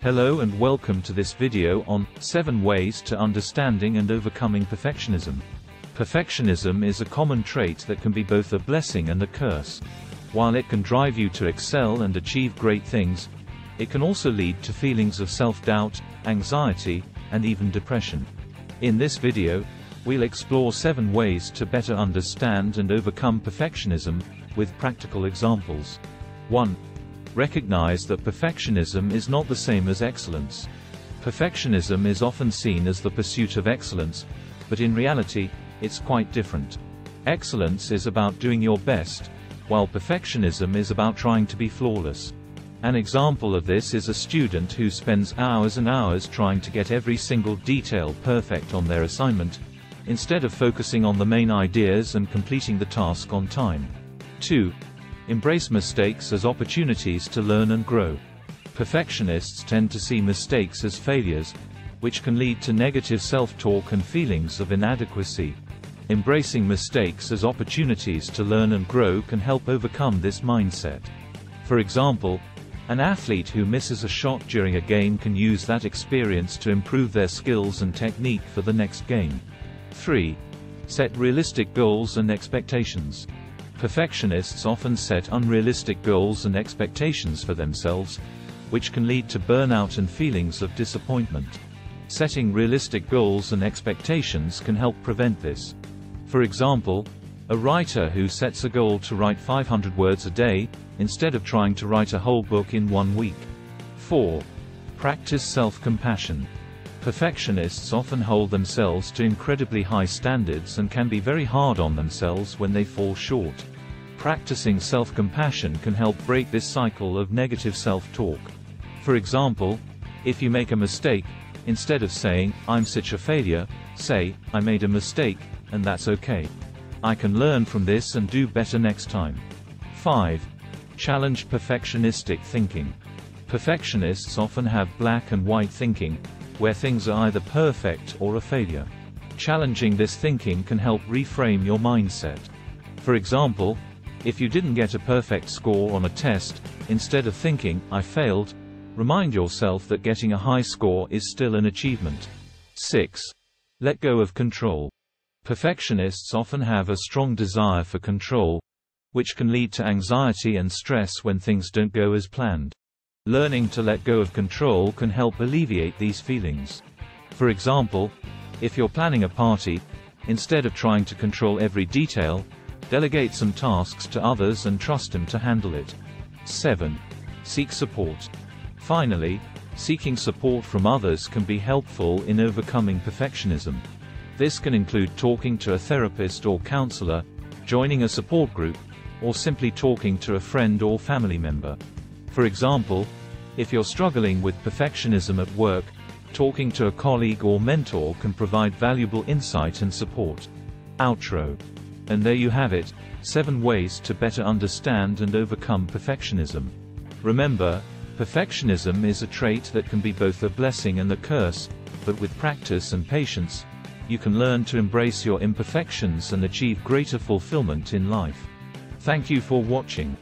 Hello and welcome to this video on 7 ways to understanding and overcoming perfectionism. Perfectionism is a common trait that can be both a blessing and a curse. While it can drive you to excel and achieve great things, it can also lead to feelings of self-doubt, anxiety, and even depression. In this video, we'll explore 7 ways to better understand and overcome perfectionism, with practical examples. 1. Recognize that perfectionism is not the same as excellence. Perfectionism is often seen as the pursuit of excellence, but in reality, it's quite different. Excellence is about doing your best, while perfectionism is about trying to be flawless. An example of this is a student who spends hours and hours trying to get every single detail perfect on their assignment, instead of focusing on the main ideas and completing the task on time. 2. Embrace mistakes as opportunities to learn and grow. Perfectionists tend to see mistakes as failures, which can lead to negative self-talk and feelings of inadequacy. Embracing mistakes as opportunities to learn and grow can help overcome this mindset. For example, an athlete who misses a shot during a game can use that experience to improve their skills and technique for the next game. 3. Set realistic goals and expectations. Perfectionists often set unrealistic goals and expectations for themselves, which can lead to burnout and feelings of disappointment. Setting realistic goals and expectations can help prevent this. For example, a writer who sets a goal to write 500 words a day, instead of trying to write a whole book in one week. 4. Practice self-compassion. Perfectionists often hold themselves to incredibly high standards and can be very hard on themselves when they fall short. Practicing self-compassion can help break this cycle of negative self-talk. For example, if you make a mistake, instead of saying, I'm such a failure, say, I made a mistake, and that's okay. I can learn from this and do better next time. 5. Challenge perfectionistic thinking. Perfectionists often have black and white thinking, where things are either perfect or a failure. Challenging this thinking can help reframe your mindset. For example, if you didn't get a perfect score on a test, instead of thinking, I failed, remind yourself that getting a high score is still an achievement. 6. Let go of control. Perfectionists often have a strong desire for control, which can lead to anxiety and stress when things don't go as planned. Learning to let go of control can help alleviate these feelings. For example, if you're planning a party, instead of trying to control every detail, delegate some tasks to others and trust them to handle it. 7. Seek support. Finally, seeking support from others can be helpful in overcoming perfectionism. This can include talking to a therapist or counselor, joining a support group, or simply talking to a friend or family member. For example, if you're struggling with perfectionism at work, talking to a colleague or mentor can provide valuable insight and support. Outro. And there you have it, 7 ways to better understand and overcome perfectionism. Remember, perfectionism is a trait that can be both a blessing and a curse, but with practice and patience, you can learn to embrace your imperfections and achieve greater fulfillment in life. Thank you for watching.